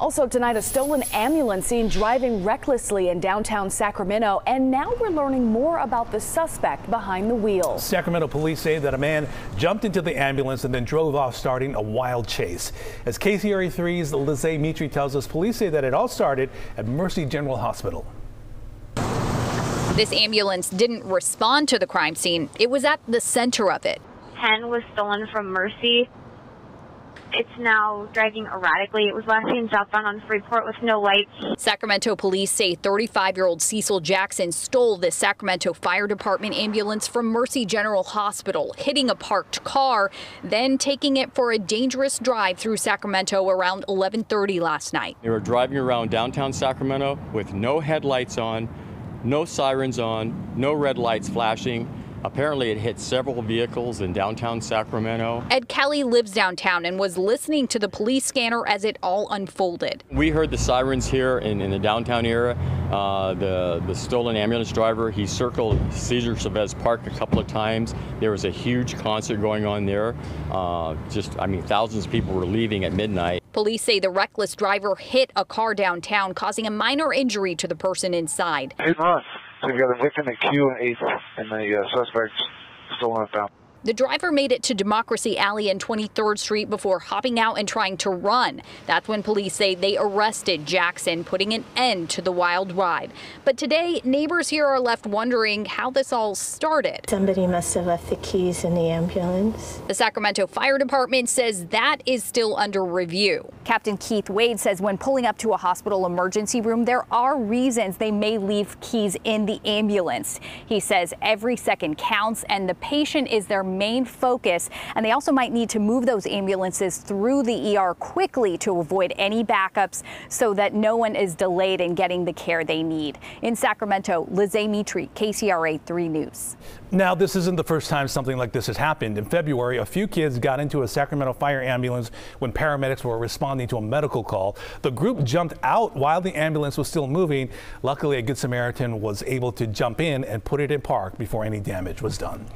Also tonight, a stolen ambulance seen driving recklessly in downtown Sacramento. And now we're learning more about the suspect behind the wheel. Sacramento police say that a man jumped into the ambulance and then drove off, starting a wild chase. As KCRA 3's Lysee Mitri tells us, police say that it all started at Mercy General Hospital. This ambulance didn't respond to the crime scene. It was at the center of it. 10 was stolen from Mercy it's now driving erratically. It was last seen southbound on Freeport with no lights. Sacramento police say 35-year-old Cecil Jackson stole the Sacramento Fire Department ambulance from Mercy General Hospital, hitting a parked car, then taking it for a dangerous drive through Sacramento around 11:30 last night. They were driving around downtown Sacramento with no headlights on, no sirens on, no red lights flashing Apparently, it hit several vehicles in downtown Sacramento. Ed Kelly lives downtown and was listening to the police scanner as it all unfolded. We heard the sirens here in, in the downtown area. Uh, the, the stolen ambulance driver, he circled Cesar Chavez Park a couple of times. There was a huge concert going on there. Uh, just, I mean, thousands of people were leaving at midnight. Police say the reckless driver hit a car downtown, causing a minor injury to the person inside. Hit run. So we got a victim, a Q, and eight, and the uh, suspects still found. The driver made it to Democracy Alley and 23rd Street before hopping out and trying to run. That's when police say they arrested Jackson, putting an end to the wild ride. But today, neighbors here are left wondering how this all started. Somebody must have left the keys in the ambulance. The Sacramento Fire Department says that is still under review. Captain Keith Wade says when pulling up to a hospital emergency room, there are reasons they may leave keys in the ambulance. He says every second counts and the patient is their main focus. And they also might need to move those ambulances through the ER quickly to avoid any backups so that no one is delayed in getting the care they need. In Sacramento, Lysee Mitri, KCRA 3 News. Now, this isn't the first time something like this has happened. In February, a few kids got into a Sacramento fire ambulance when paramedics were responding to a medical call. The group jumped out while the ambulance was still moving. Luckily, a Good Samaritan was able to jump in and put it in park before any damage was done.